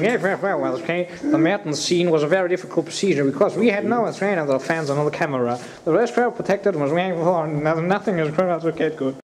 Yeah, very, very well, okay. The mountain scene was a very difficult procedure because we had no restraint on the fans and on the camera. The rest were protected and was waiting for nothing is okay, good.